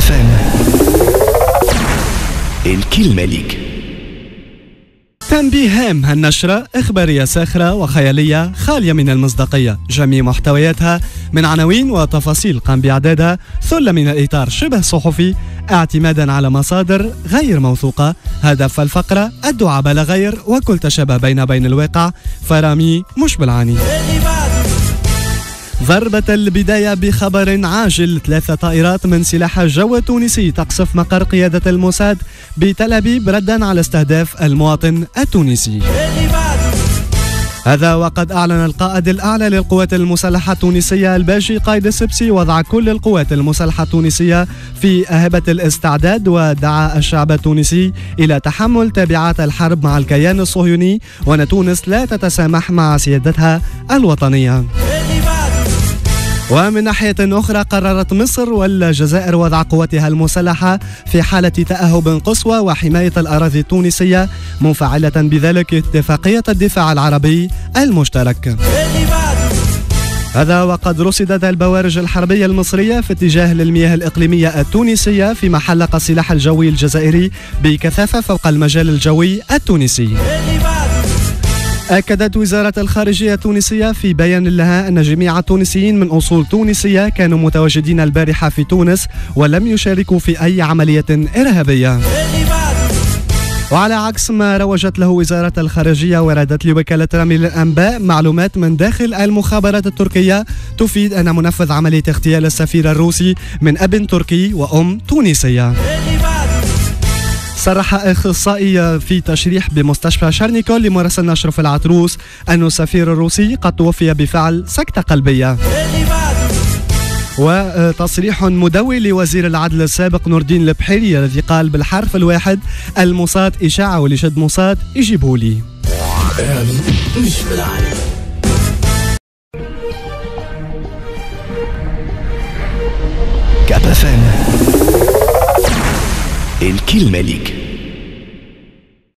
فام الكلمة ليك. تنبيه هام هالنشرة إخبارية ساخرة وخيالية خالية من المصداقية. جميع محتوياتها من عناوين وتفاصيل قام بإعدادها ثلة من الإطار شبه صحفي اعتمادا على مصادر غير موثوقة. هدف الفقرة الدعاء بلا غير وكل تشابه بين بين الواقع. فرامي مش بالعاني ضربة البداية بخبر عاجل ثلاثة طائرات من سلاح الجو التونسي تقصف مقر قيادة الموساد بتل أبيب ردا على استهداف المواطن التونسي. هذا وقد أعلن القائد الأعلى للقوات المسلحة التونسية الباجي قائد السبسي وضع كل القوات المسلحة التونسية في أهبة الاستعداد ودعا الشعب التونسي إلى تحمل تبعات الحرب مع الكيان الصهيوني وأن تونس لا تتسامح مع سيادتها الوطنية. ومن ناحية أخرى قررت مصر والجزائر وضع قواتها المسلحة في حالة تأهب قصوى وحماية الأراضي التونسية منفعلة بذلك اتفاقية الدفاع العربي المشترك. هذا وقد رصدت البوارج الحربية المصرية في اتجاه للمياه الإقليمية التونسية فيما حلق السلاح الجوي الجزائري بكثافة فوق المجال الجوي التونسي. أكدت وزارة الخارجية التونسية في بيان لها أن جميع التونسيين من أصول تونسية كانوا متواجدين البارحة في تونس ولم يشاركوا في أي عملية إرهابية. وعلى عكس ما روجت له وزارة الخارجية وردت لوكالة رمي للأنباء معلومات من داخل المخابرات التركية تفيد أن منفذ عملية اغتيال السفير الروسي من أب تركي وأم تونسية. صرح أخصائي في تشريح بمستشفى شارنيكول لمراسل نشر في العطروس أن السفير الروسي قد توفي بفعل سكتة قلبية. وتصريح مدوي لوزير العدل السابق نور الدين البحيري الذي قال بالحرف الواحد الموساد إشاعة ولشد موساد يجيبوا لي. مش ليك